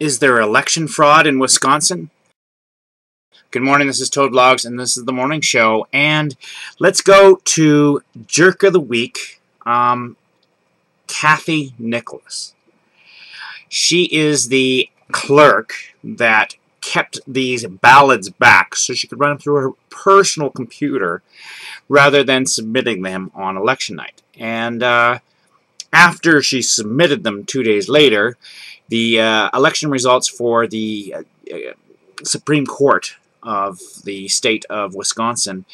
Is there election fraud in Wisconsin? Good morning, this is Toad Vlogs, and this is the morning show. And let's go to Jerk of the Week, um, Kathy Nickolaus. She is the clerk that kept these ballots back so she could run them through her personal computer rather than submitting them on election night. And uh, after she submitted them two days later, the uh, election results for the uh, Supreme Court of the state of Wisconsin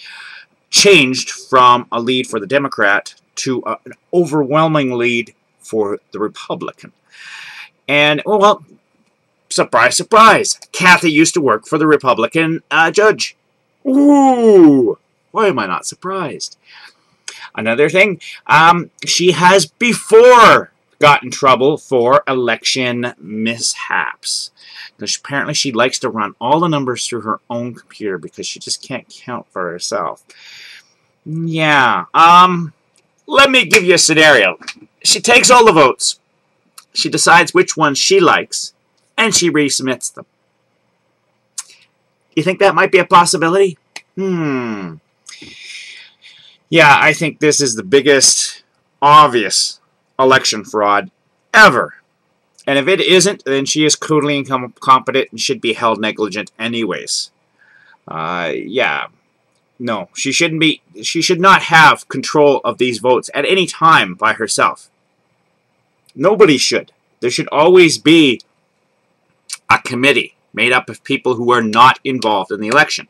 changed from a lead for the Democrat to a, an overwhelming lead for the Republican. And, well, surprise, surprise, Kathy used to work for the Republican uh, judge. Ooh, why am I not surprised? Another thing, um, she has before got in trouble for election mishaps. Because apparently she likes to run all the numbers through her own computer because she just can't count for herself. Yeah, um, let me give you a scenario. She takes all the votes. She decides which ones she likes, and she resubmits them. You think that might be a possibility? Hmm. Yeah, I think this is the biggest obvious election fraud ever. And if it isn't, then she is totally incompetent and should be held negligent anyways. Uh, yeah. No, she shouldn't be, she should not have control of these votes at any time by herself. Nobody should. There should always be a committee made up of people who are not involved in the election.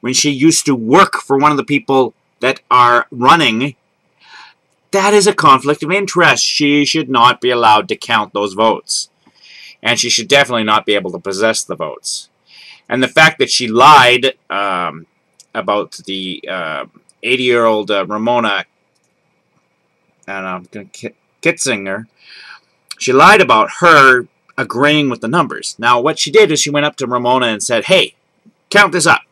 When she used to work for one of the people that are running, that is a conflict of interest. She should not be allowed to count those votes. And she should definitely not be able to possess the votes. And the fact that she lied um, about the 80-year-old uh, uh, Ramona and um, Kitzinger, she lied about her agreeing with the numbers. Now, what she did is she went up to Ramona and said, hey, count this up.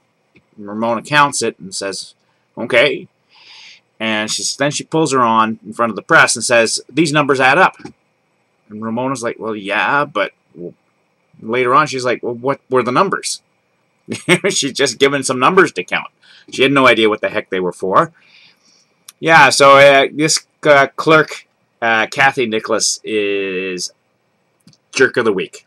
And Ramona counts it and says, okay. And she, then she pulls her on in front of the press and says, these numbers add up. And Ramona's like, well, yeah, but later on she's like, well, what were the numbers? she's just given some numbers to count. She had no idea what the heck they were for. Yeah, so uh, this uh, clerk, uh, Kathy Nickolaus, is jerk of the week.